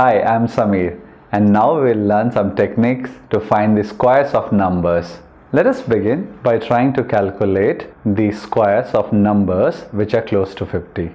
Hi, I'm Samir and now we'll learn some techniques to find the squares of numbers. Let us begin by trying to calculate the squares of numbers which are close to 50.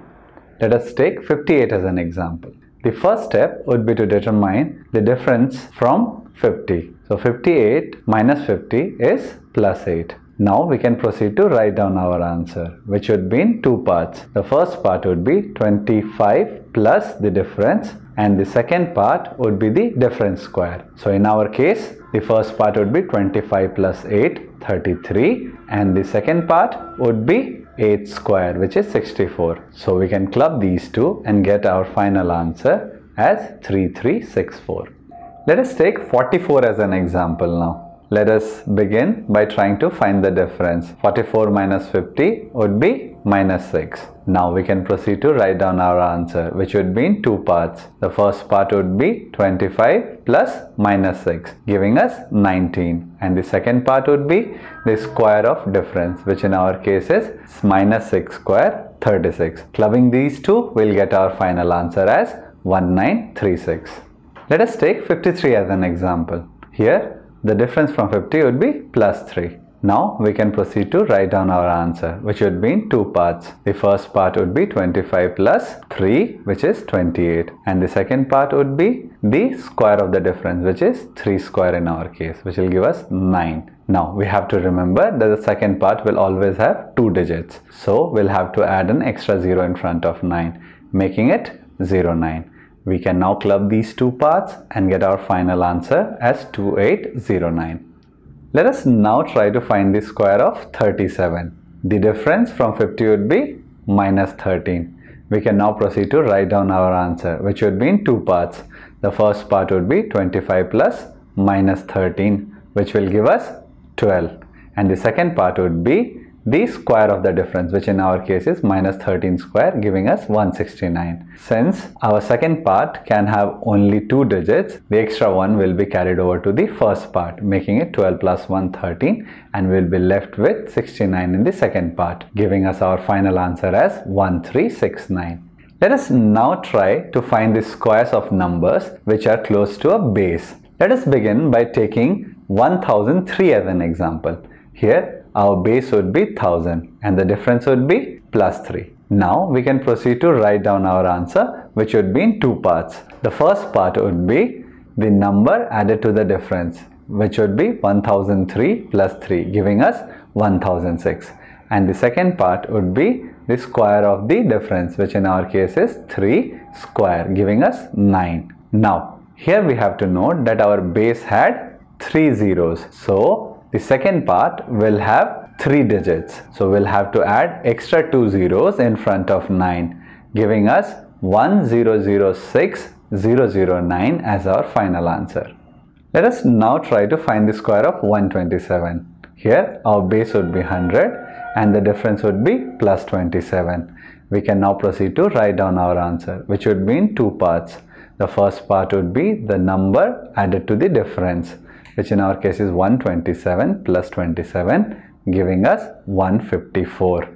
Let us take 58 as an example. The first step would be to determine the difference from 50. So 58 minus 50 is plus 8. Now we can proceed to write down our answer which would be in two parts. The first part would be 25 plus the difference and the second part would be the difference square. So in our case the first part would be 25 plus 8 33 and the second part would be 8 square which is 64. So we can club these two and get our final answer as 3364. Let us take 44 as an example now. Let us begin by trying to find the difference. 44 minus 50 would be minus 6. Now we can proceed to write down our answer which would be in two parts. The first part would be 25 plus minus 6 giving us 19 and the second part would be the square of difference which in our case is minus 6 square 36. Clubbing these two we'll get our final answer as 1936. Let us take 53 as an example. Here the difference from 50 would be plus 3. Now we can proceed to write down our answer which would be in two parts. The first part would be 25 plus 3 which is 28 and the second part would be the square of the difference which is 3 square in our case which will give us 9. Now we have to remember that the second part will always have two digits. So we'll have to add an extra 0 in front of 9 making it 09. We can now club these two parts and get our final answer as 2809. Let us now try to find the square of 37. The difference from 50 would be minus 13. We can now proceed to write down our answer which would be in two parts. The first part would be 25 plus minus 13 which will give us 12 and the second part would be the square of the difference which in our case is minus 13 square giving us 169. Since our second part can have only two digits the extra one will be carried over to the first part making it 12 plus 1 13 and we'll be left with 69 in the second part giving us our final answer as 1369. Let us now try to find the squares of numbers which are close to a base. Let us begin by taking 1003 as an example. Here our base would be 1000 and the difference would be plus 3. Now we can proceed to write down our answer which would be in two parts. The first part would be the number added to the difference which would be 1003 plus 3 giving us 1006 and the second part would be the square of the difference which in our case is 3 square giving us 9. Now here we have to note that our base had 3 zeros so the second part will have three digits. So we'll have to add extra two zeros in front of 9 giving us 1006009 as our final answer. Let us now try to find the square of 127. Here our base would be 100 and the difference would be plus 27. We can now proceed to write down our answer which would be in two parts. The first part would be the number added to the difference which in our case is 127 plus 27 giving us 154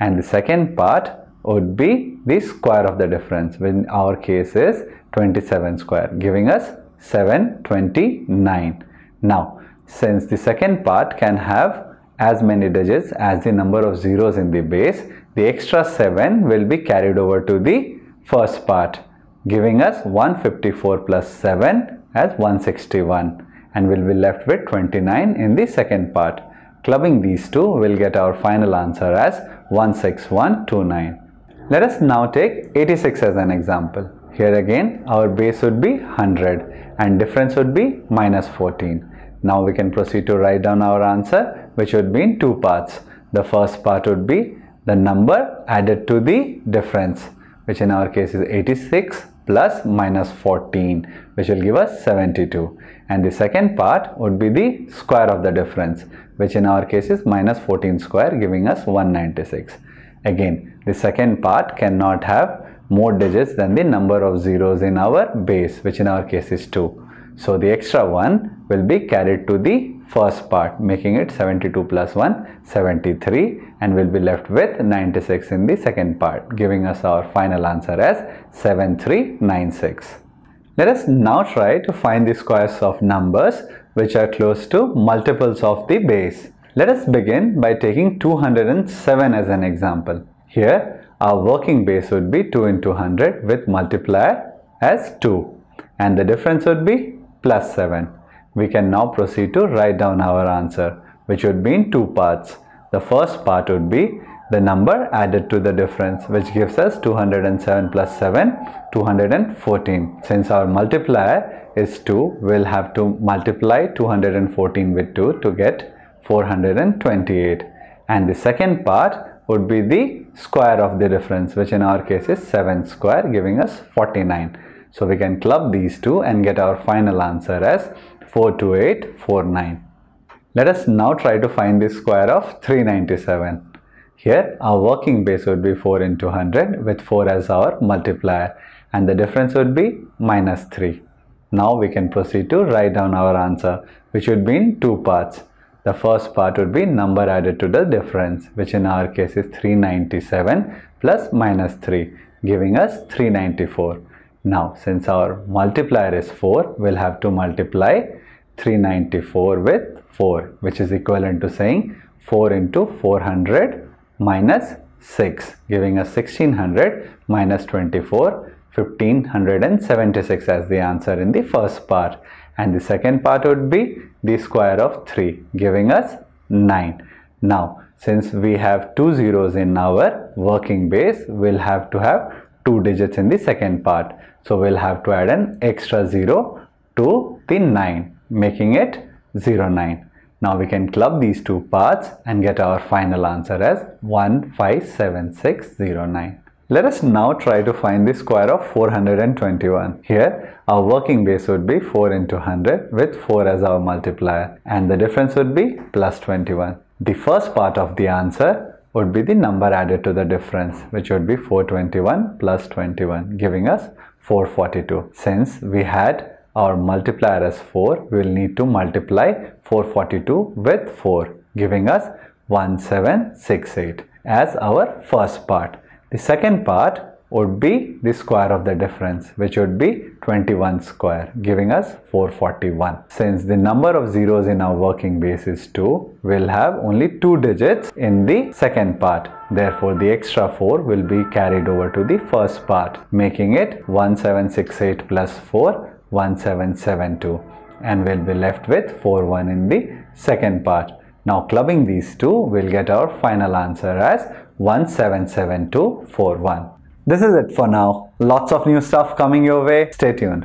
and the second part would be the square of the difference which in our case is 27 square giving us 729 now since the second part can have as many digits as the number of zeros in the base the extra 7 will be carried over to the first part giving us 154 plus 7 as 161 and we'll be left with 29 in the second part. Clubbing these two, we'll get our final answer as 16129. Let us now take 86 as an example. Here again, our base would be 100 and difference would be minus 14. Now we can proceed to write down our answer which would be in two parts. The first part would be the number added to the difference which in our case is 86 plus minus 14 which will give us 72 and the second part would be the square of the difference which in our case is minus 14 square giving us 196 again the second part cannot have more digits than the number of zeros in our base which in our case is 2 so the extra one will be carried to the first part making it 72 plus 1 73 and we'll be left with 96 in the second part giving us our final answer as 7396. Let us now try to find the squares of numbers which are close to multiples of the base. Let us begin by taking 207 as an example. Here our working base would be 2 into 100 with multiplier as 2 and the difference would be plus 7. We can now proceed to write down our answer which would be in two parts. The first part would be the number added to the difference which gives us 207 plus 7 214 since our multiplier is 2 we'll have to multiply 214 with 2 to get 428 and the second part would be the square of the difference which in our case is 7 square giving us 49 so we can club these two and get our final answer as 42849 let us now try to find the square of 397 here our working base would be 4 into 100 with 4 as our multiplier and the difference would be minus 3. Now we can proceed to write down our answer which would be in two parts. The first part would be number added to the difference which in our case is 397 plus minus 3 giving us 394. Now since our multiplier is 4 we'll have to multiply 394 with 4 which is equivalent to saying 4 into 400 minus 6 giving us 1600 minus 24 1576 as the answer in the first part. And the second part would be the square of 3 giving us 9 now since we have two zeros in our working base we'll have to have two digits in the second part so we'll have to add an extra zero to the 9 making it 0 09 now we can club these two parts and get our final answer as 157609. Let us now try to find the square of 421. Here our working base would be 4 into 100 with 4 as our multiplier and the difference would be plus 21. The first part of the answer would be the number added to the difference which would be 421 plus 21 giving us 442. Since we had our multiplier as 4, we will need to multiply 442 with 4 giving us 1768 as our first part. The second part would be the square of the difference which would be 21 square giving us 441. Since the number of zeros in our working base is 2, we'll have only 2 digits in the second part. Therefore, the extra 4 will be carried over to the first part making it 1768 plus 4 1772 and we'll be left with 41 in the second part. Now clubbing these two, we'll get our final answer as 177241. This is it for now. Lots of new stuff coming your way. Stay tuned.